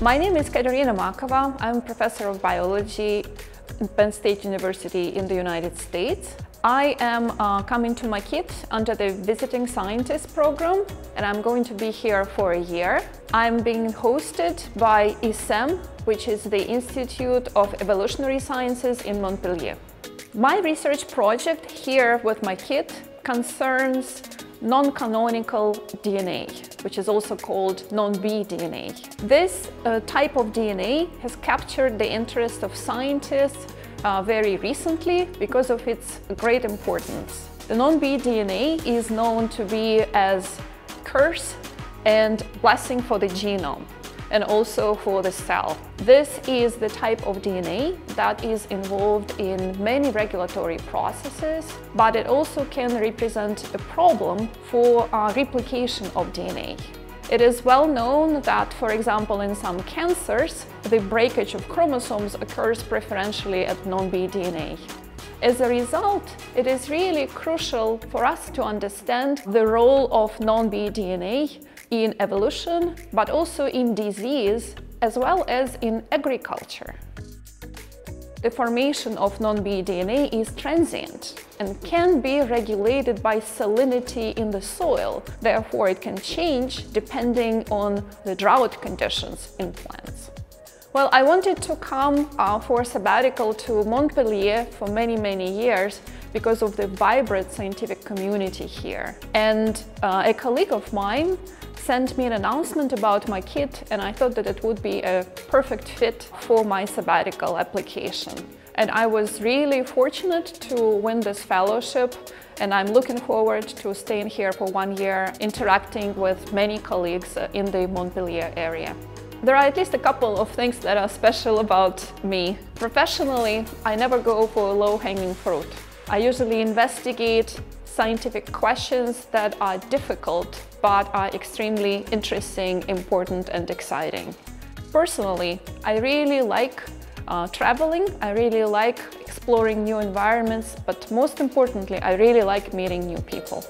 My name is Kateryna Makova. I'm professor of biology at Penn State University in the United States. I am uh, coming to MAK'IT under the Visiting Scientist program and I'm going to be here for a year. I'm being hosted by ISEM, which is the Institute of Evolutionary Sciences in Montpellier. My research project here with MAK'IT concerns non-canonical DNA, which is also called non-B DNA. This uh, type of DNA has captured the interest of scientists uh, very recently because of its great importance. The non-B DNA is known to be as curse and blessing for the genome and also for the cell. This is the type of DNA that is involved in many regulatory processes, but it also can represent a problem for uh, replication of DNA. It is well known that, for example, in some cancers, the breakage of chromosomes occurs preferentially at non-B DNA. As a result, it is really crucial for us to understand the role of non-B DNA in evolution, but also in disease, as well as in agriculture. The formation of non-B DNA is transient and can be regulated by salinity in the soil. Therefore, it can change depending on the drought conditions in plants. Well, I wanted to come uh, for sabbatical to Montpellier for many, many years because of the vibrant scientific community here. And uh, a colleague of mine sent me an announcement about MAK'IT and I thought that it would be a perfect fit for my sabbatical application. And I was really fortunate to win this fellowship and I'm looking forward to staying here for one year, interacting with many colleagues uh, in the Montpellier area. There are at least a couple of things that are special about me. Professionally, I never go for a low-hanging fruit. I usually investigate scientific questions that are difficult but are extremely interesting, important and exciting. Personally, I really like uh, traveling, I really like exploring new environments, but most importantly, I really like meeting new people.